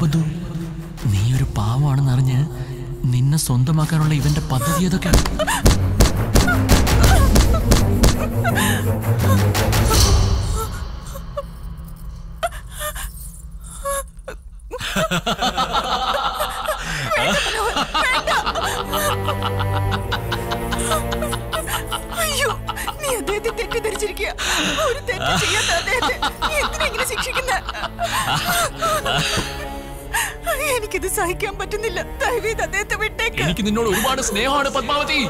ബന്ധു നീ ഒരു പാവമാണെന്ന് അറിഞ്ഞ് നിന്നെ സ്വന്തമാക്കാനുള്ള ഇവന്റെ പദ്ധതി ഏതൊക്കെ? അയ്യോ നീ അദ്ദേഹത്തെ തെറ്റിദ്ധരിച്ചിരിക്കുക ഒരു തെറ്റ് ചെയ്യാത്ത അദ്ദേഹത്തെ. എനിക്കിത് സഹിക്കാൻ പറ്റുന്നില്ല. ദയവേത് അദ്ദേഹത്തെ വിട്ടേക്ക്. എനിക്ക് നിന്നോട് ഒരുപാട് സ്നേഹമാണ് പത്മാവതി.